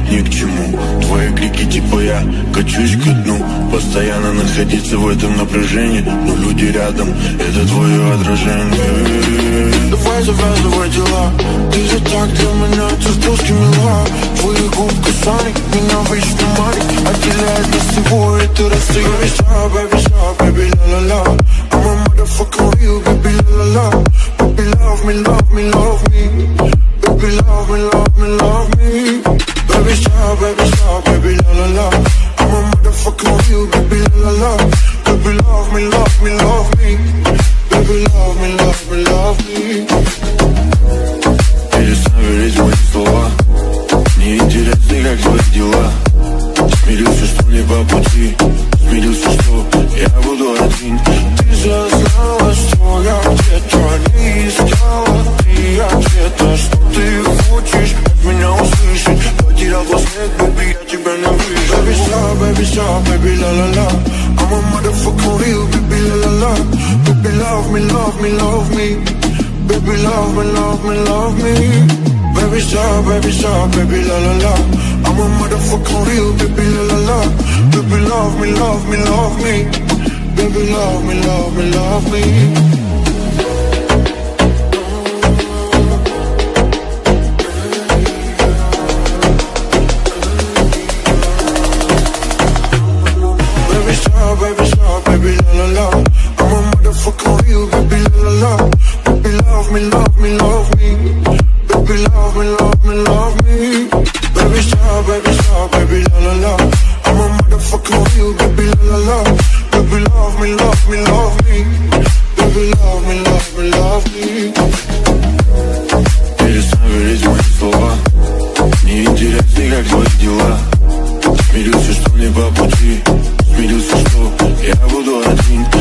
почему Твои крики типа я качусь к дну Постоянно находиться в этом напряжении Но люди рядом, это твое отражение. Давай завязывай дела Ты же так для меня чертовски мила Твои губ касания меня в вечном маре Отделяет нас всего расстояние Baby, stop, baby, baby, la la la. I'm a motherfucking real, baby, la la la. Baby, love me, love me, love Baby, stop, baby, stop, baby, la la la. I'm a motherfucking real, baby, la la la. Baby, love BAGARDI Baby shark, baby shark, baby la la la I'm a motherfucker on you, baby la la la Baby love me, love me, love me. Baby love me, love me, love me Baby shark, baby shark, baby la la la I'm a motherfucker on you, baby la la la Baby love me, love me, love me. Baby love me, love me, love me. love me, love me, love me Baby, stop, baby, stop, baby, la la la I'm a motherfucking real, baby, la la la Baby, love me, love me, love me Baby, love me, love me, love me Перестань верить в мои слова Мне интересно, как твои дела Смирился, что мне по пути Смирился, что я буду один